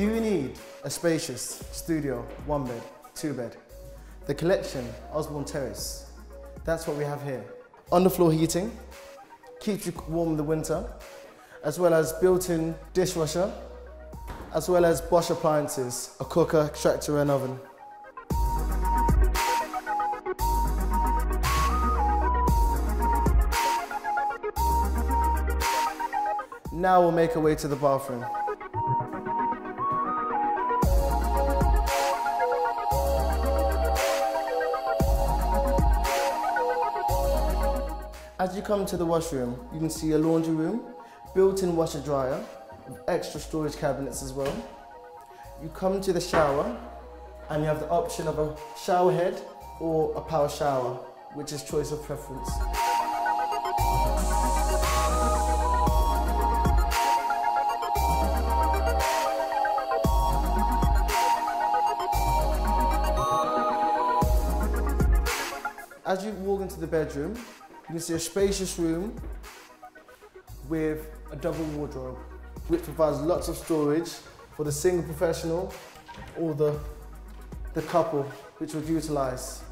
Do you need a spacious studio, one bed, two bed? The collection, Osborne Terrace, that's what we have here. Underfloor heating, keeps you warm in the winter, as well as built-in dishwasher, as well as Bosch appliances, a cooker, extractor and oven. Now we'll make our way to the bathroom. As you come to the washroom, you can see a laundry room, built-in washer dryer, extra storage cabinets as well. You come to the shower, and you have the option of a shower head or a power shower, which is choice of preference. As you walk into the bedroom, you can see a spacious room with a double wardrobe, which provides lots of storage for the single professional or the, the couple, which would utilize.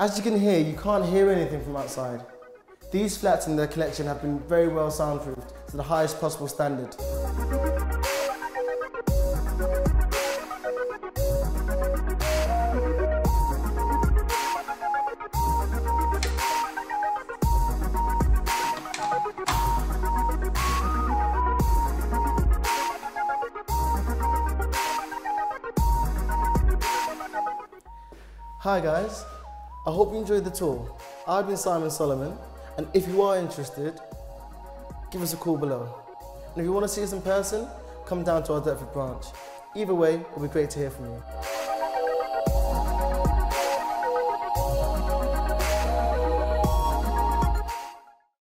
As you can hear, you can't hear anything from outside. These flats in the collection have been very well soundproofed to the highest possible standard. Hi guys, I hope you enjoyed the tour. I've been Simon Solomon, and if you are interested, give us a call below. And if you want to see us in person, come down to our Deptford branch. Either way, it'll be great to hear from you.